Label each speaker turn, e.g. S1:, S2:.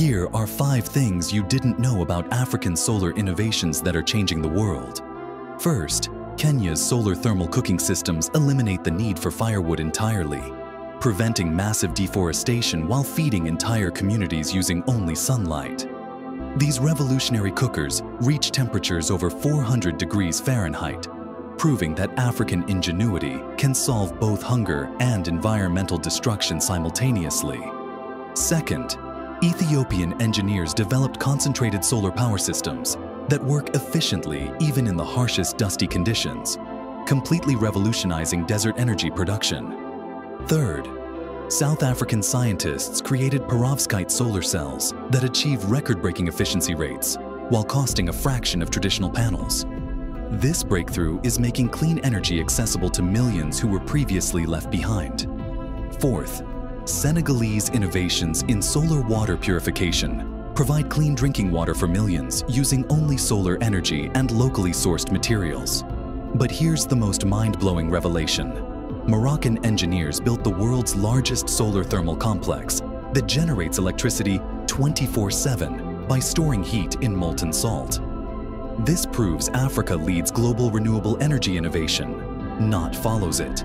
S1: Here are five things you didn't know about African solar innovations that are changing the world. First, Kenya's solar thermal cooking systems eliminate the need for firewood entirely, preventing massive deforestation while feeding entire communities using only sunlight. These revolutionary cookers reach temperatures over 400 degrees Fahrenheit, proving that African ingenuity can solve both hunger and environmental destruction simultaneously. Second, Ethiopian engineers developed concentrated solar power systems that work efficiently even in the harshest dusty conditions, completely revolutionizing desert energy production. Third, South African scientists created perovskite solar cells that achieve record-breaking efficiency rates while costing a fraction of traditional panels. This breakthrough is making clean energy accessible to millions who were previously left behind. Fourth, Senegalese innovations in solar water purification provide clean drinking water for millions using only solar energy and locally sourced materials. But here's the most mind-blowing revelation. Moroccan engineers built the world's largest solar thermal complex that generates electricity 24-7 by storing heat in molten salt. This proves Africa leads global renewable energy innovation, not follows it.